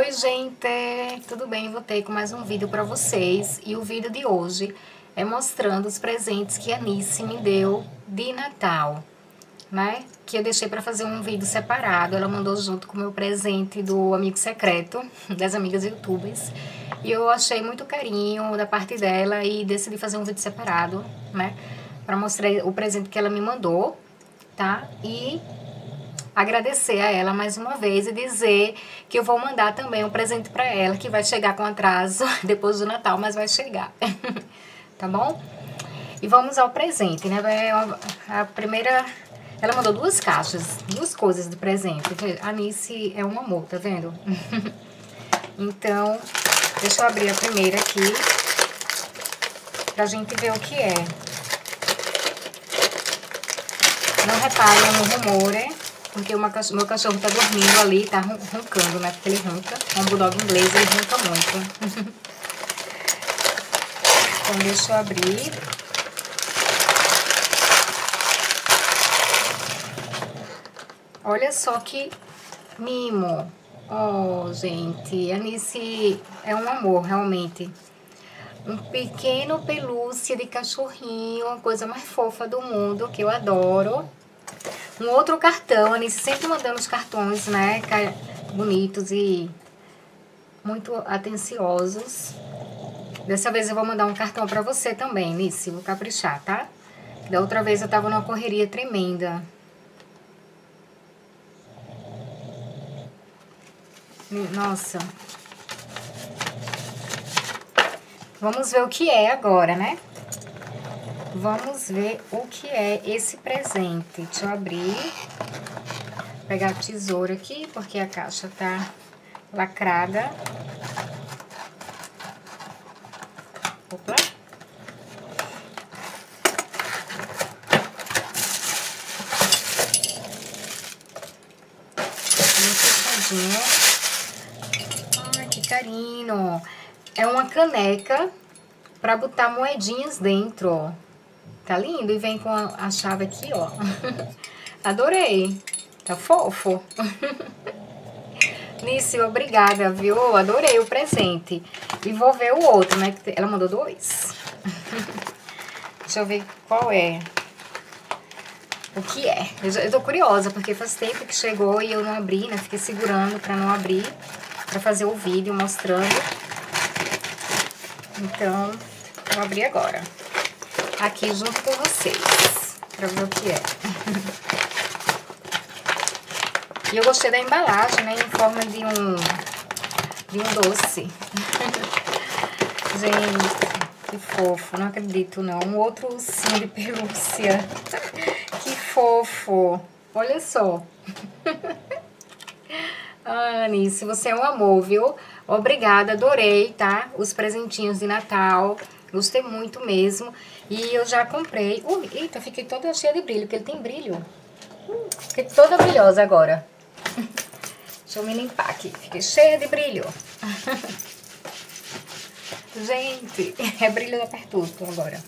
Oi, gente! Tudo bem? Voltei com mais um vídeo para vocês. E o vídeo de hoje é mostrando os presentes que a Nice me deu de Natal, né? Que eu deixei para fazer um vídeo separado. Ela mandou junto com o meu presente do amigo secreto, das amigas youtubers. E eu achei muito carinho da parte dela e decidi fazer um vídeo separado, né? Para mostrar o presente que ela me mandou, tá? E agradecer a ela mais uma vez e dizer que eu vou mandar também um presente para ela, que vai chegar com atraso depois do Natal, mas vai chegar. tá bom? E vamos ao presente, né? A primeira... Ela mandou duas caixas, duas coisas de presente. A Anice é um amor, tá vendo? então, deixa eu abrir a primeira aqui pra gente ver o que é. Não reparem no rumor, né? Porque uma, meu cachorro tá dormindo ali, tá roncando, né? Porque ele ronca. É um bulldog inglês, ele ronca muito. então, deixa eu abrir. Olha só que mimo. Oh, gente, a Anice é um amor, realmente. Um pequeno pelúcia de cachorrinho, a coisa mais fofa do mundo, que eu adoro. Um outro cartão, a Anice sempre mandando os cartões, né, bonitos e muito atenciosos. Dessa vez eu vou mandar um cartão pra você também, Nice, vou caprichar, tá? Da outra vez eu tava numa correria tremenda. Nossa. Vamos ver o que é agora, né? Vamos ver o que é esse presente. Deixa eu abrir. Pegar a tesoura aqui, porque a caixa tá lacrada. Opa. Ai, que carinho. É uma caneca para botar moedinhas dentro, ó. Tá lindo? E vem com a, a chave aqui, ó. Adorei. Tá fofo. Nice, obrigada, viu? Adorei o presente. E vou ver o outro, né? Ela mandou dois. Deixa eu ver qual é. O que é? Eu, eu tô curiosa, porque faz tempo que chegou e eu não abri, né? Fiquei segurando pra não abrir. Pra fazer o vídeo mostrando. Então, vou abrir agora aqui junto com vocês, pra ver o que é. e eu gostei da embalagem, né, em forma de um, de um doce. Gente, que fofo, não acredito não. Um outro ursinho de pelúcia. que fofo. Olha só. Anice, você é um amor, viu? Obrigada, adorei, tá? Os presentinhos de Natal. Gostei muito mesmo. E eu já comprei. Uh, eita, fiquei toda cheia de brilho, porque ele tem brilho. fiquei toda brilhosa agora. Deixa eu me limpar aqui. Fiquei cheia de brilho. Gente, é brilho da Pertuto agora.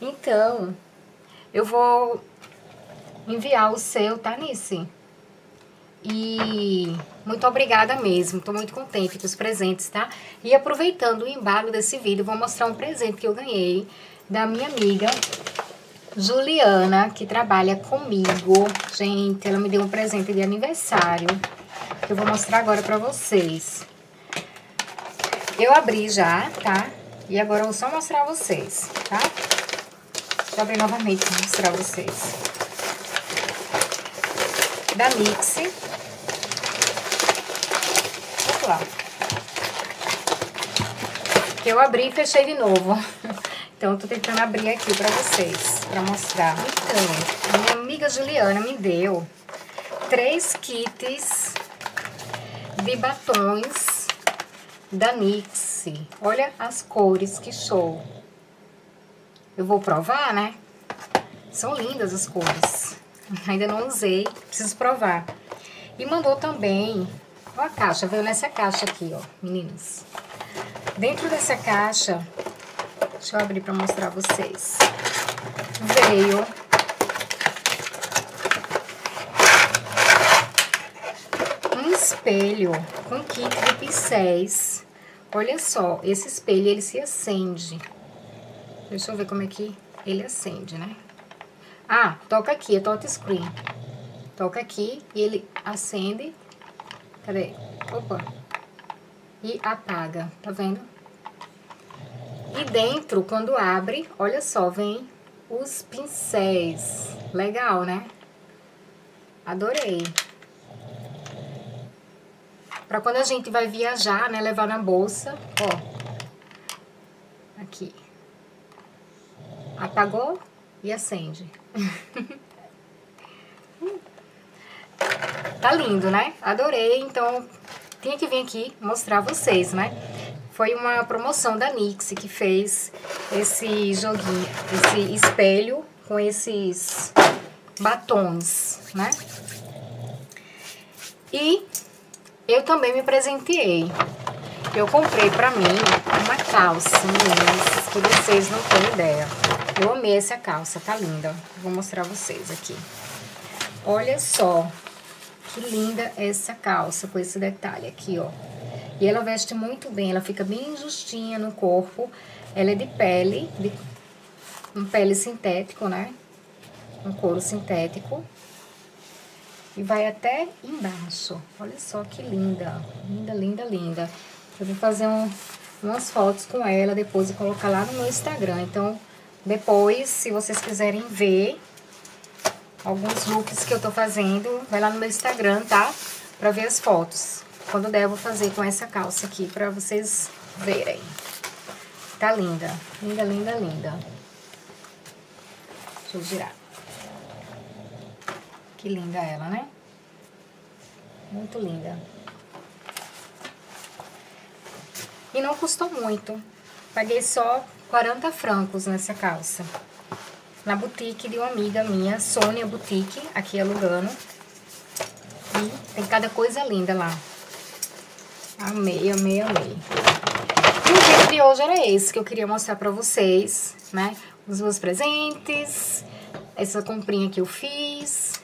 Então, eu vou enviar o seu, tá, Nice? E muito obrigada mesmo, tô muito contente com os presentes, tá? E aproveitando o embalo desse vídeo, vou mostrar um presente que eu ganhei da minha amiga Juliana, que trabalha comigo. Gente, ela me deu um presente de aniversário, que eu vou mostrar agora pra vocês. Eu abri já, tá? E agora eu vou só mostrar a vocês, tá? Deixa eu abrir novamente pra mostrar a vocês. Da Mixi, lá. Que eu abri e fechei de novo. Então, eu tô tentando abrir aqui pra vocês, pra mostrar. Então, minha amiga Juliana me deu três kits de batons da NYX. Olha as cores, que show. Eu vou provar, né? São lindas as cores. Ainda não usei, preciso provar. E mandou também Ó a caixa, veio nessa caixa aqui, ó, meninas. Dentro dessa caixa, deixa eu abrir pra mostrar vocês. Veio um espelho com kit de pincéis. Olha só, esse espelho, ele se acende. Deixa eu ver como é que ele acende, né? Ah, toca aqui, é touchscreen. Toca aqui e ele acende. Cadê? Opa. E apaga, tá vendo? E dentro, quando abre, olha só, vem os pincéis. Legal, né? Adorei. Pra quando a gente vai viajar, né, levar na bolsa, ó. Aqui. Apagou e acende. tá lindo, né? Adorei, então tinha que vir aqui mostrar vocês, né? Foi uma promoção da Nix que fez esse joguinho, esse espelho com esses batons, né? E eu também me presenteei. Eu comprei pra mim uma calça, meninas, que vocês não têm ideia. Eu amei essa calça, tá linda. Vou mostrar vocês aqui. Olha só que linda essa calça com esse detalhe aqui, ó. E ela veste muito bem, ela fica bem justinha no corpo. Ela é de pele, de um pele sintético, né? Um couro sintético. E vai até embaixo. Olha só que linda. Linda, linda, linda. Eu vou fazer um, umas fotos com ela depois e colocar lá no meu Instagram. Então, depois, se vocês quiserem ver alguns looks que eu tô fazendo, vai lá no meu Instagram, tá? Pra ver as fotos. Quando der, eu vou fazer com essa calça aqui pra vocês verem. Tá linda. Linda, linda, linda. Deixa eu girar. Que linda ela, né? Muito linda. E não custou muito. Paguei só 40 francos nessa calça. Na boutique de uma amiga minha, Sônia Boutique, aqui alugando. E tem cada coisa linda lá. Amei, amei, amei. E o vídeo de hoje era esse que eu queria mostrar pra vocês, né? Os meus presentes, essa comprinha que eu fiz.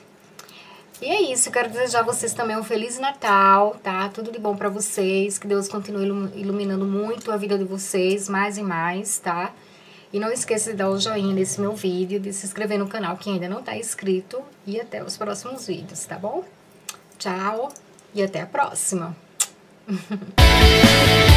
E é isso, quero desejar a vocês também um Feliz Natal, tá? Tudo de bom pra vocês, que Deus continue iluminando muito a vida de vocês, mais e mais, tá? E não esqueça de dar o joinha nesse meu vídeo, de se inscrever no canal que ainda não tá inscrito. E até os próximos vídeos, tá bom? Tchau e até a próxima!